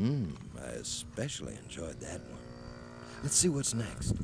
Mmm, I especially enjoyed that one. Let's see what's next.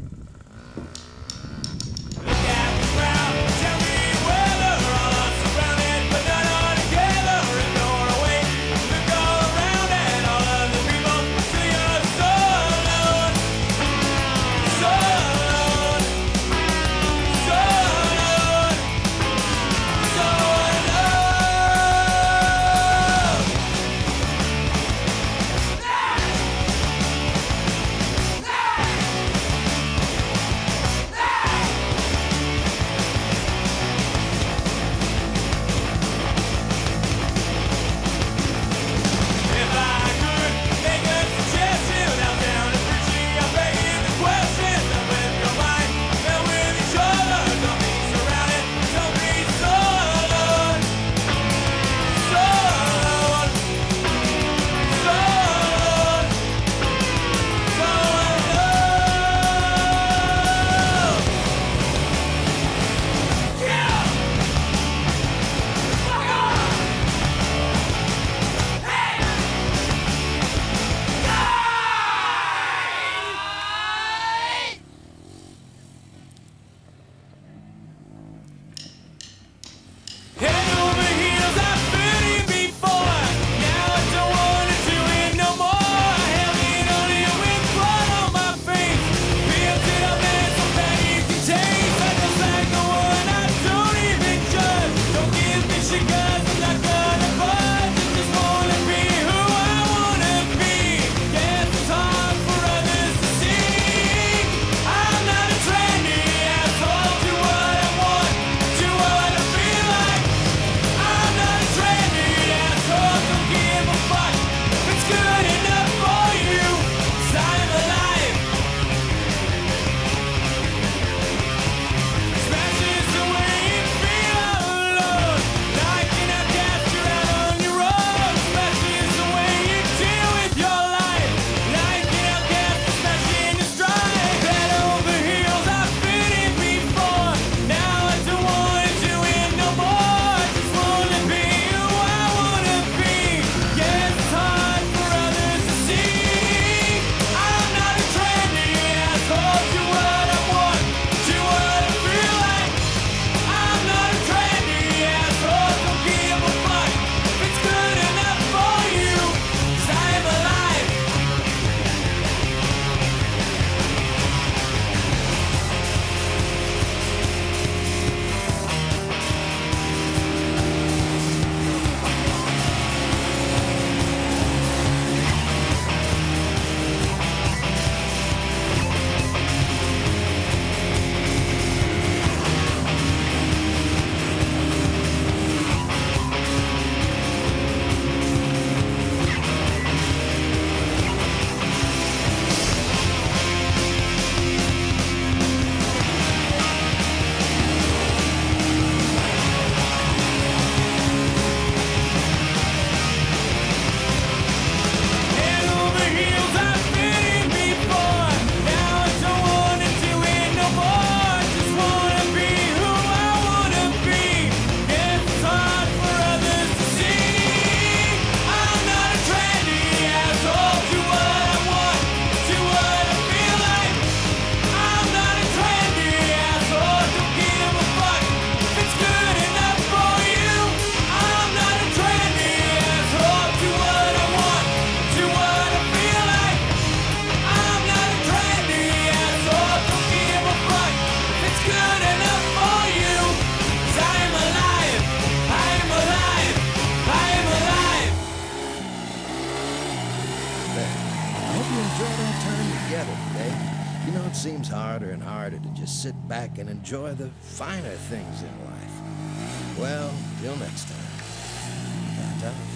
Seems harder and harder to just sit back and enjoy the finer things in life. Well, till next time. Ta-ta.